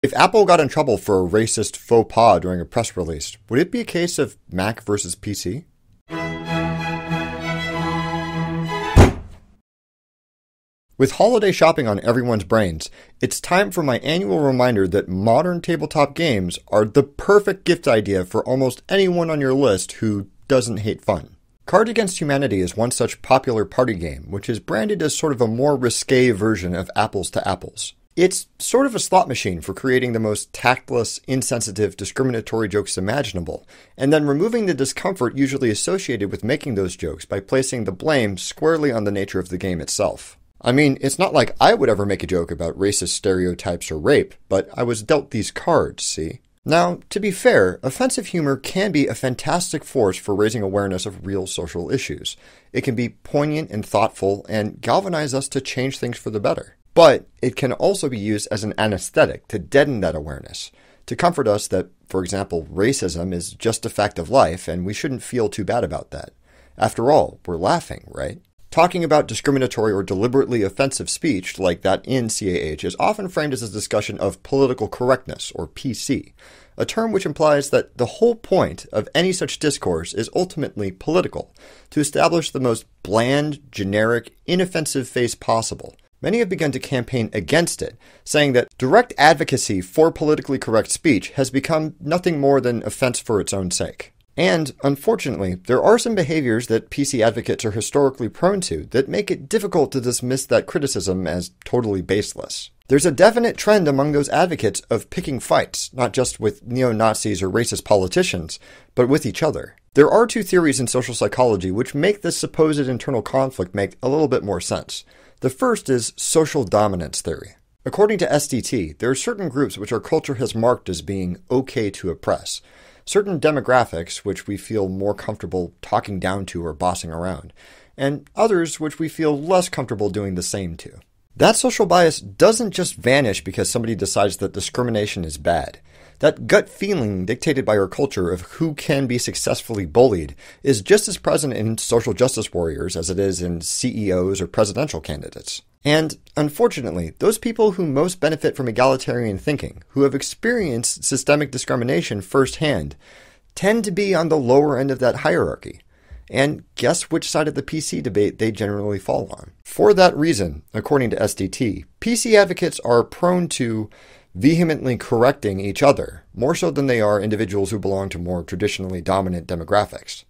If Apple got in trouble for a racist faux pas during a press release, would it be a case of Mac versus PC? With holiday shopping on everyone's brains, it's time for my annual reminder that modern tabletop games are the perfect gift idea for almost anyone on your list who doesn't hate fun. Cards Against Humanity is one such popular party game, which is branded as sort of a more risque version of Apples to Apples. It's sort of a slot machine for creating the most tactless, insensitive, discriminatory jokes imaginable, and then removing the discomfort usually associated with making those jokes by placing the blame squarely on the nature of the game itself. I mean, it's not like I would ever make a joke about racist stereotypes or rape, but I was dealt these cards, see? Now, to be fair, offensive humor can be a fantastic force for raising awareness of real social issues. It can be poignant and thoughtful and galvanize us to change things for the better. But it can also be used as an anesthetic to deaden that awareness, to comfort us that, for example, racism is just a fact of life and we shouldn't feel too bad about that. After all, we're laughing, right? Talking about discriminatory or deliberately offensive speech, like that in CAH, is often framed as a discussion of political correctness, or PC, a term which implies that the whole point of any such discourse is ultimately political, to establish the most bland, generic, inoffensive face possible. Many have begun to campaign against it, saying that direct advocacy for politically correct speech has become nothing more than offense for its own sake. And, unfortunately, there are some behaviors that PC advocates are historically prone to that make it difficult to dismiss that criticism as totally baseless. There's a definite trend among those advocates of picking fights, not just with neo Nazis or racist politicians, but with each other. There are two theories in social psychology which make this supposed internal conflict make a little bit more sense. The first is social dominance theory. According to SDT, there are certain groups which our culture has marked as being okay to oppress certain demographics which we feel more comfortable talking down to or bossing around, and others which we feel less comfortable doing the same to. That social bias doesn't just vanish because somebody decides that discrimination is bad. That gut feeling dictated by our culture of who can be successfully bullied is just as present in social justice warriors as it is in CEOs or presidential candidates. And unfortunately, those people who most benefit from egalitarian thinking, who have experienced systemic discrimination firsthand, tend to be on the lower end of that hierarchy. And guess which side of the PC debate they generally fall on. For that reason, according to SDT, PC advocates are prone to vehemently correcting each other, more so than they are individuals who belong to more traditionally dominant demographics.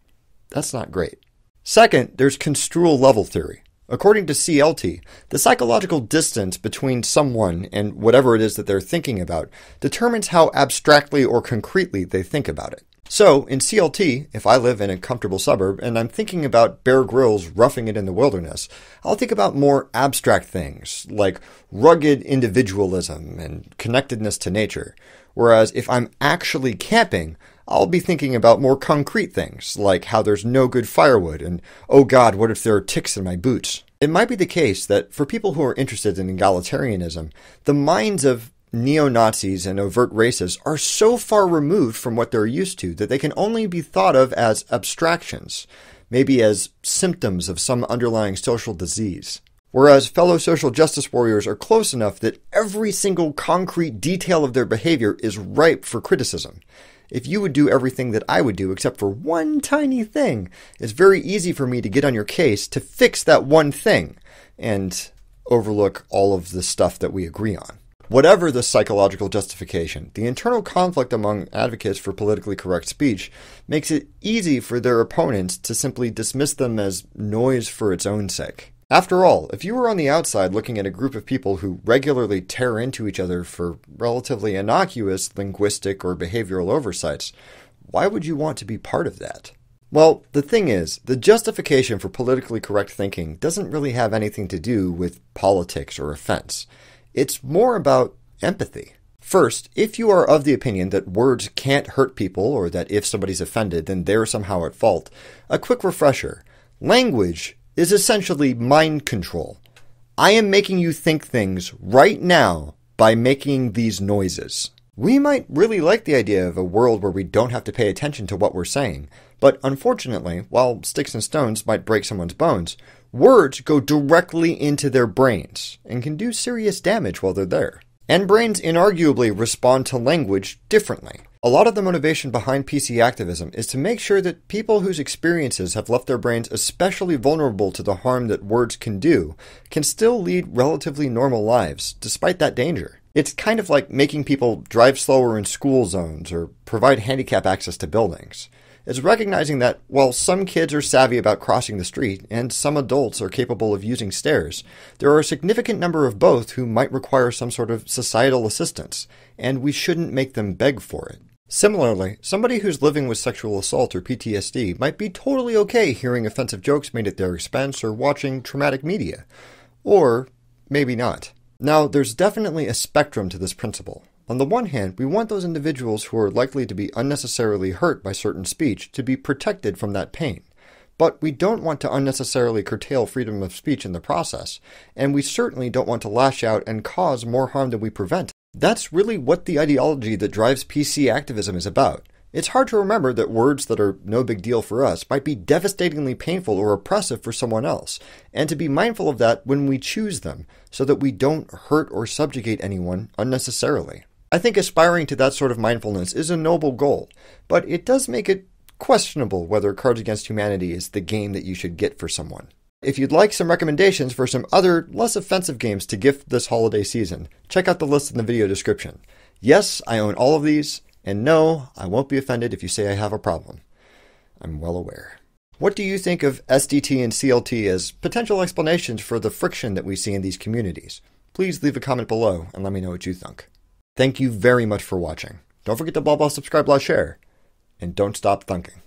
That's not great. Second, there's construal level theory. According to CLT, the psychological distance between someone and whatever it is that they're thinking about determines how abstractly or concretely they think about it. So, in CLT, if I live in a comfortable suburb and I'm thinking about Bear Grylls roughing it in the wilderness, I'll think about more abstract things like rugged individualism and connectedness to nature. Whereas if I'm actually camping, I'll be thinking about more concrete things, like how there's no good firewood and, oh god, what if there are ticks in my boots? It might be the case that for people who are interested in egalitarianism, the minds of neo Nazis and overt racists are so far removed from what they're used to that they can only be thought of as abstractions, maybe as symptoms of some underlying social disease. Whereas fellow social justice warriors are close enough that every single concrete detail of their behavior is ripe for criticism. If you would do everything that I would do except for one tiny thing, it's very easy for me to get on your case to fix that one thing and overlook all of the stuff that we agree on. Whatever the psychological justification, the internal conflict among advocates for politically correct speech makes it easy for their opponents to simply dismiss them as noise for its own sake. After all, if you were on the outside looking at a group of people who regularly tear into each other for relatively innocuous linguistic or behavioral oversights, why would you want to be part of that? Well, the thing is, the justification for politically correct thinking doesn't really have anything to do with politics or offense. It's more about empathy. First, if you are of the opinion that words can't hurt people or that if somebody's offended, then they're somehow at fault, a quick refresher. Language is essentially mind control. I am making you think things right now by making these noises. We might really like the idea of a world where we don't have to pay attention to what we're saying, but unfortunately, while sticks and stones might break someone's bones, words go directly into their brains and can do serious damage while they're there. And brains inarguably respond to language differently. A lot of the motivation behind PC activism is to make sure that people whose experiences have left their brains especially vulnerable to the harm that words can do can still lead relatively normal lives, despite that danger. It's kind of like making people drive slower in school zones or provide handicap access to buildings. It's recognizing that while some kids are savvy about crossing the street and some adults are capable of using stairs, there are a significant number of both who might require some sort of societal assistance, and we shouldn't make them beg for it. Similarly, somebody who's living with sexual assault or PTSD might be totally okay hearing offensive jokes made at their expense or watching traumatic media. Or maybe not. Now, there's definitely a spectrum to this principle. On the one hand, we want those individuals who are likely to be unnecessarily hurt by certain speech to be protected from that pain. But we don't want to unnecessarily curtail freedom of speech in the process, and we certainly don't want to lash out and cause more harm than we prevent. That's really what the ideology that drives PC activism is about. It's hard to remember that words that are no big deal for us might be devastatingly painful or oppressive for someone else, and to be mindful of that when we choose them, so that we don't hurt or subjugate anyone unnecessarily. I think aspiring to that sort of mindfulness is a noble goal, but it does make it questionable whether Cards Against Humanity is the game that you should get for someone. If you'd like some recommendations for some other less offensive games to gift this holiday season, check out the list in the video description. Yes, I own all of these, and no, I won't be offended if you say I have a problem. I'm well aware. What do you think of SDT and CLT as potential explanations for the friction that we see in these communities? Please leave a comment below and let me know what you think. Thank you very much for watching. Don't forget to blah blah subscribe, blah share, and don't stop thunking.